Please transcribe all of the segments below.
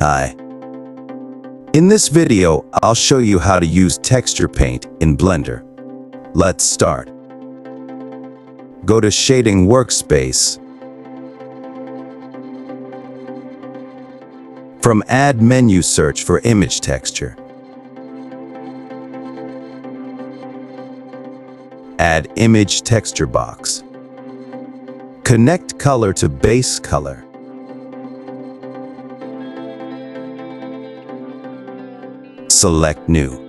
Hi. In this video, I'll show you how to use texture paint in Blender. Let's start. Go to Shading Workspace. From Add menu search for image texture. Add image texture box. Connect color to base color. Select New.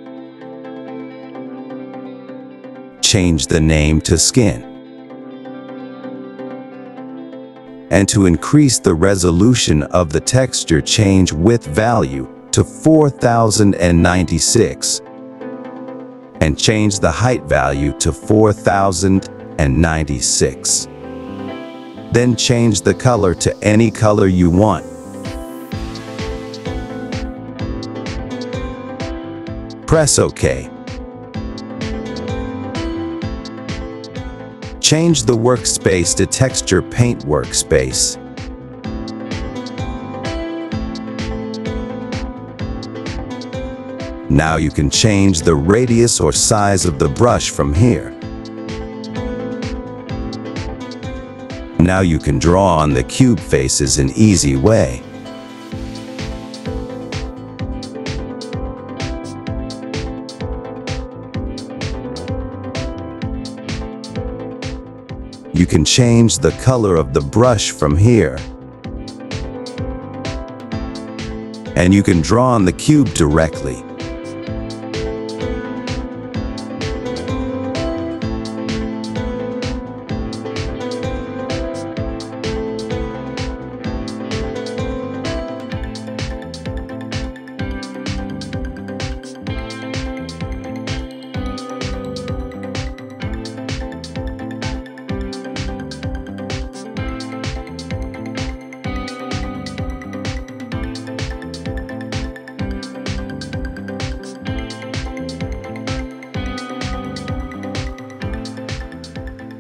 Change the name to Skin. And to increase the resolution of the texture change width value to 4096 and change the height value to 4096. Then change the color to any color you want. Press OK. Change the workspace to Texture Paint Workspace. Now you can change the radius or size of the brush from here. Now you can draw on the cube faces in easy way. You can change the color of the brush from here. And you can draw on the cube directly.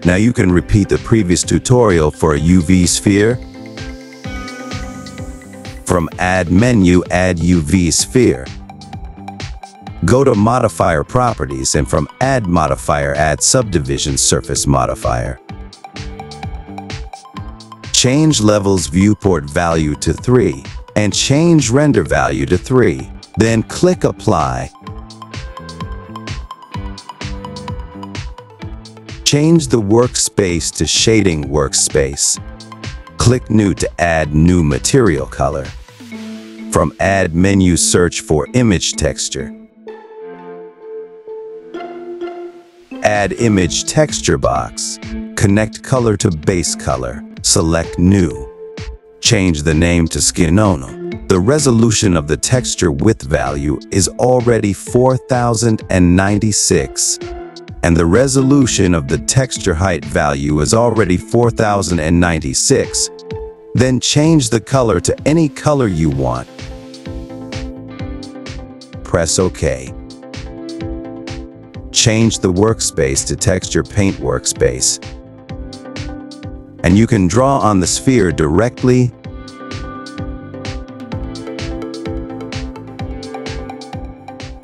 Now you can repeat the previous tutorial for a UV sphere. From Add menu, add UV sphere. Go to Modifier Properties and from Add Modifier, add Subdivision Surface Modifier. Change Levels Viewport Value to 3 and change Render Value to 3. Then click Apply Change the workspace to Shading Workspace. Click New to add new material color. From Add menu, search for Image Texture. Add Image Texture box. Connect color to base color. Select New. Change the name to Skinono. The resolution of the texture width value is already 4096 and the resolution of the texture height value is already 4096, then change the color to any color you want. Press OK. Change the workspace to Texture Paint Workspace. And you can draw on the sphere directly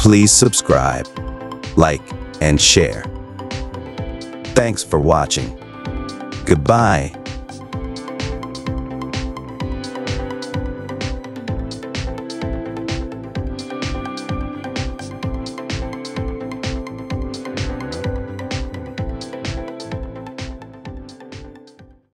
Please subscribe, like, and share. Thanks for watching. Goodbye.